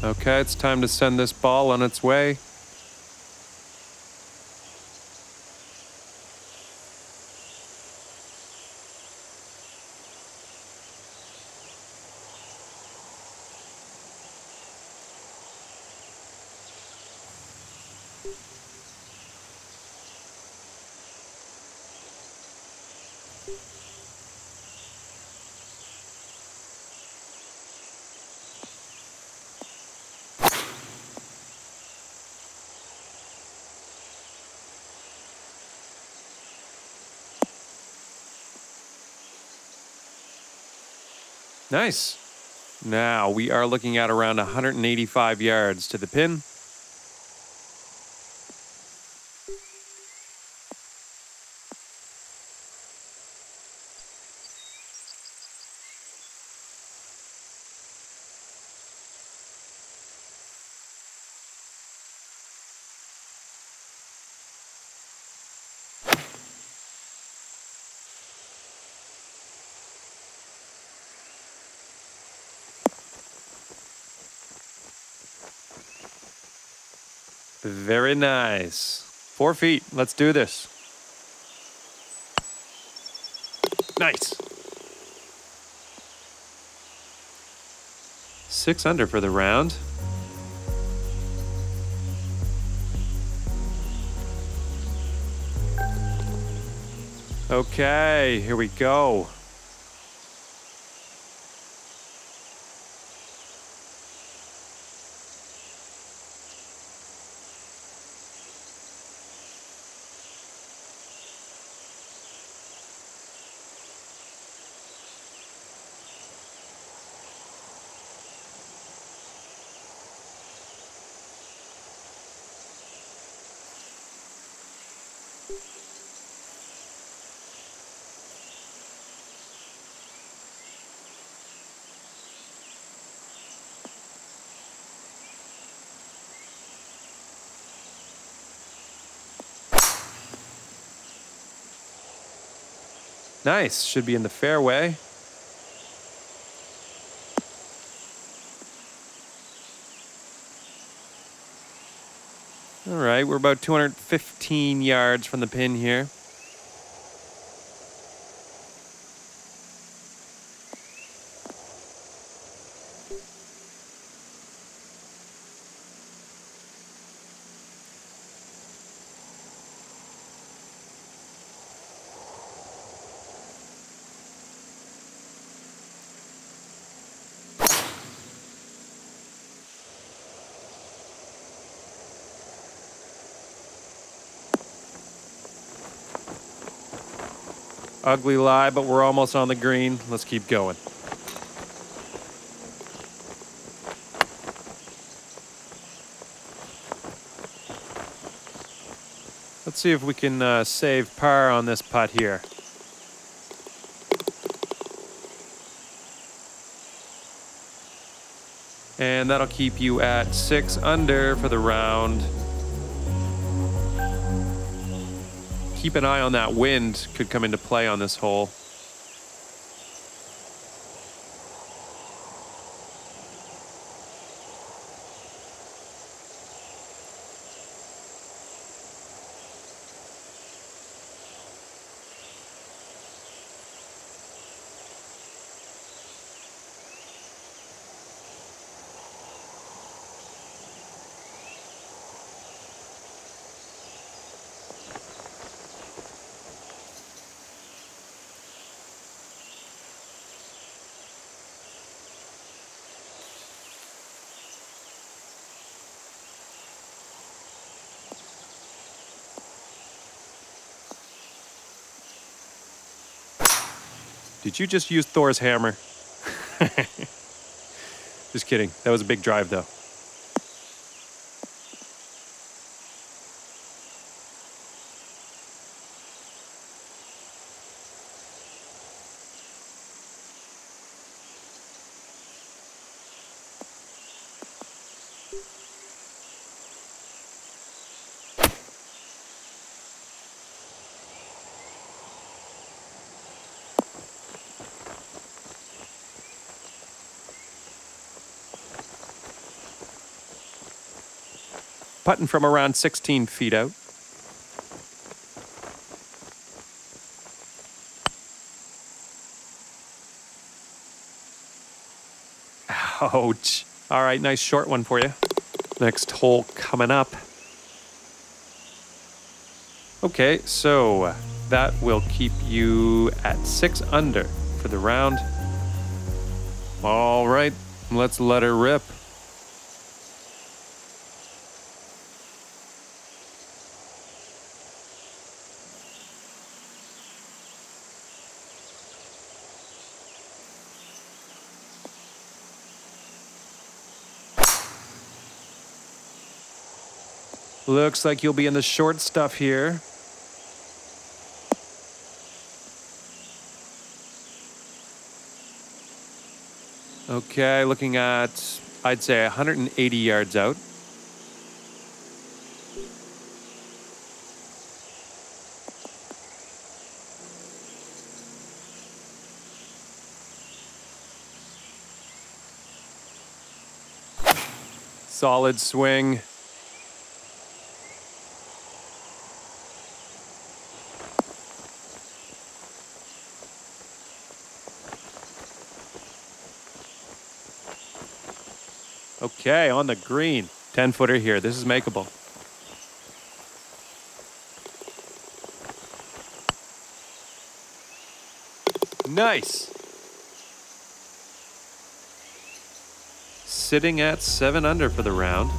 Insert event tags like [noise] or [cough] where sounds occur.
Okay, it's time to send this ball on its way. Nice. Now we are looking at around 185 yards to the pin. Very nice. Four feet. Let's do this. Nice. Six under for the round. Okay, here we go. Nice. Should be in the fairway. All right, we're about 215 yards from the pin here. Ugly lie, but we're almost on the green. Let's keep going. Let's see if we can uh, save par on this putt here. And that'll keep you at six under for the round. Keep an eye on that wind could come into play on this hole. Did you just use Thor's hammer? [laughs] just kidding. That was a big drive, though. Putting from around 16 feet out. Ouch. All right, nice short one for you. Next hole coming up. Okay, so that will keep you at six under for the round. All right, let's let her rip. Looks like you'll be in the short stuff here. Okay, looking at, I'd say 180 yards out. Solid swing. Okay, on the green. 10 footer here. This is makeable. Nice. Sitting at seven under for the round.